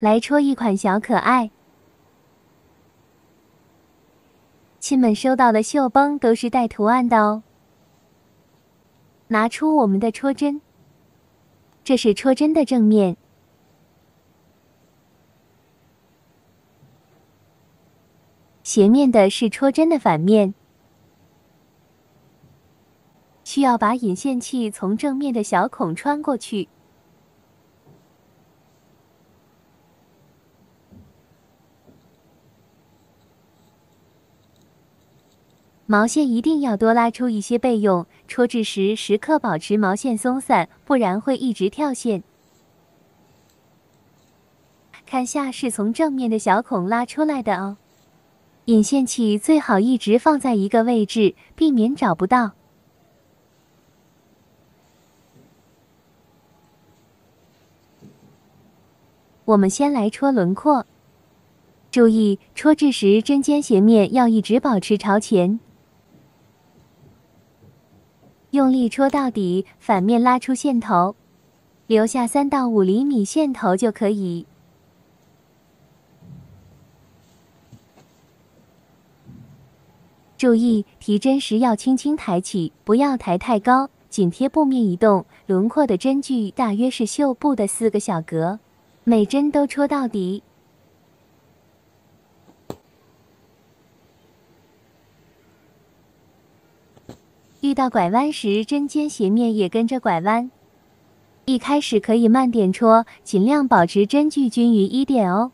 来戳一款小可爱。亲们收到的绣绷都是带图案的哦。拿出我们的戳针，这是戳针的正面。斜面的是戳针的反面，需要把引线器从正面的小孔穿过去。毛线一定要多拉出一些备用，戳制时时刻保持毛线松散，不然会一直跳线。看下是从正面的小孔拉出来的哦。引线器最好一直放在一个位置，避免找不到。我们先来戳轮廓，注意戳制时针尖斜面要一直保持朝前，用力戳到底，反面拉出线头，留下三到五厘米线头就可以。注意提针时要轻轻抬起，不要抬太高，紧贴布面移动。轮廓的针距大约是绣布的四个小格，每针都戳到底。遇到拐弯时，针尖斜面也跟着拐弯。一开始可以慢点戳，尽量保持针距均匀一点哦。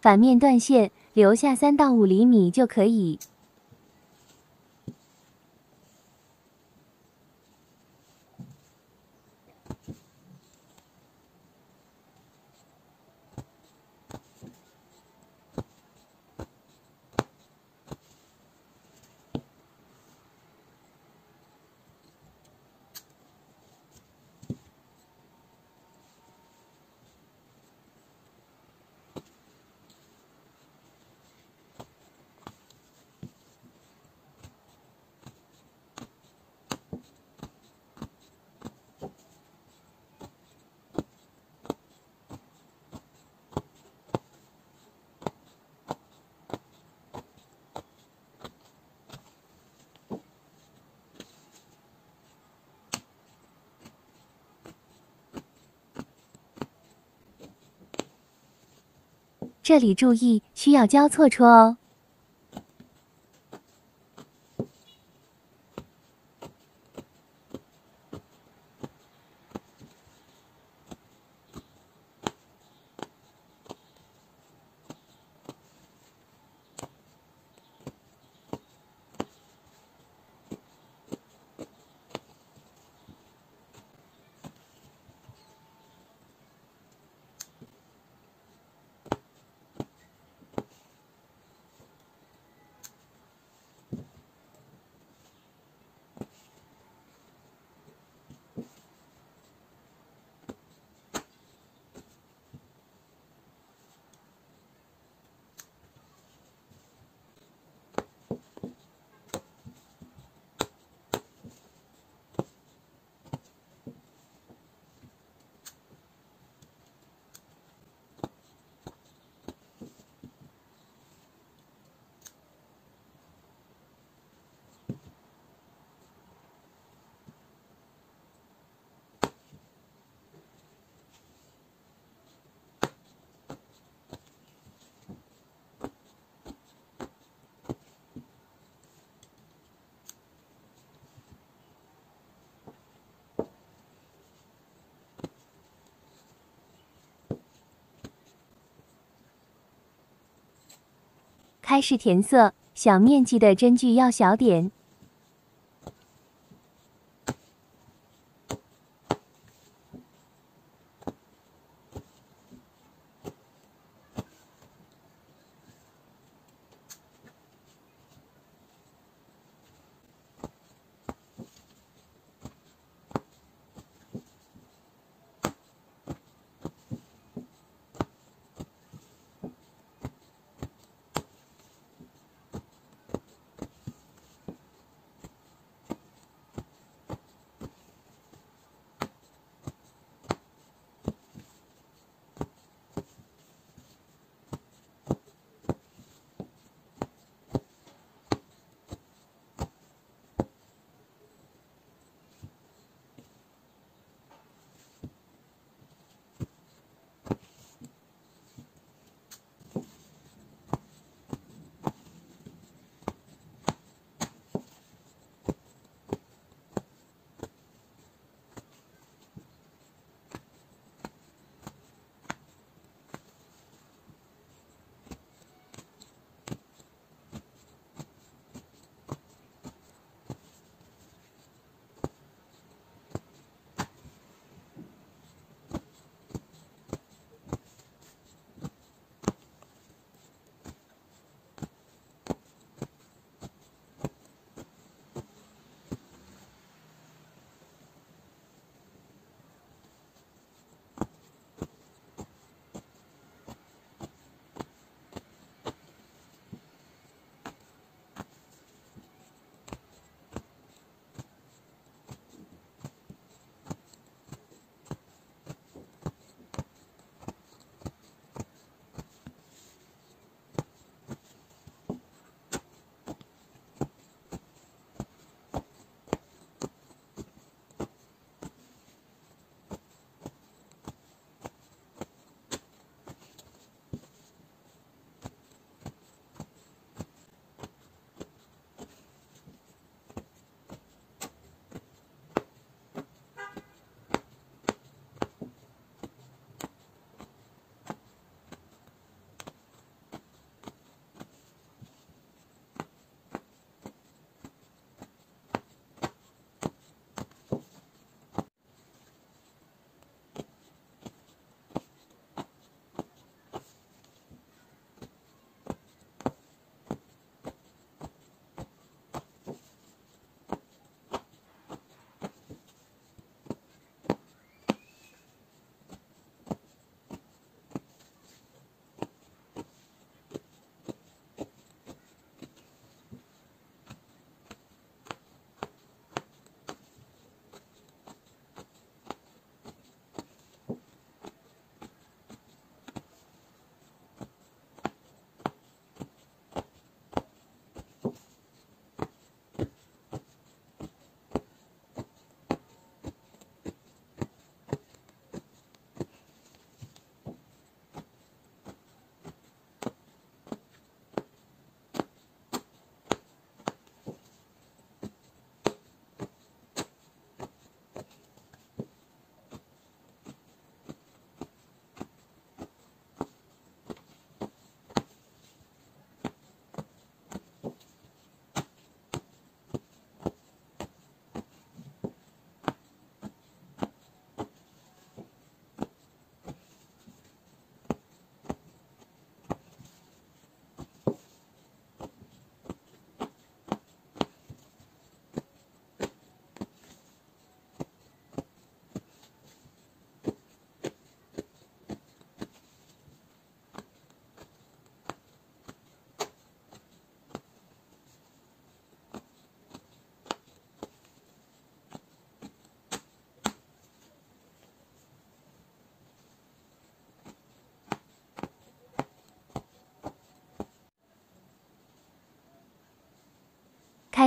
反面断线，留下三到五厘米就可以。这里注意，需要交错戳哦。开始填色，小面积的针距要小点。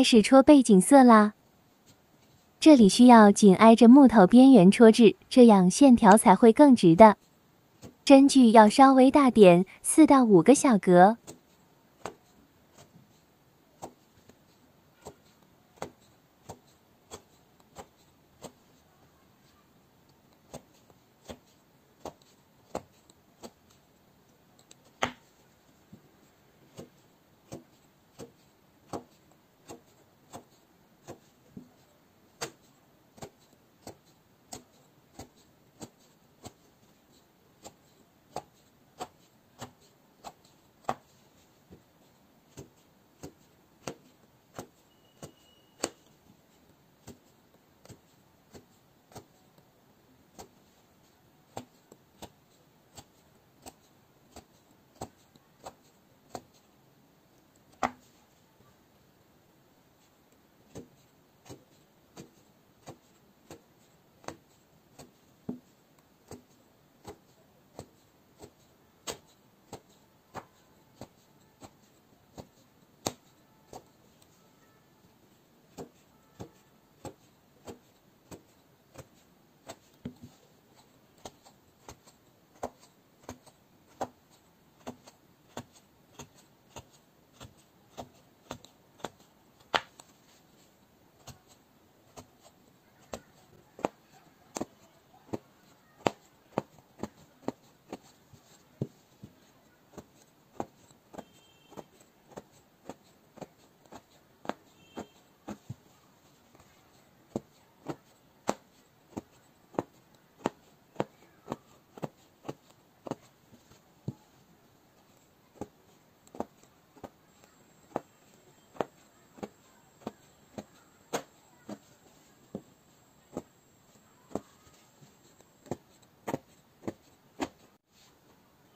开始戳背景色啦，这里需要紧挨着木头边缘戳制，这样线条才会更直的。针距要稍微大点，四到五个小格。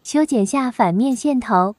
修剪下反面线头。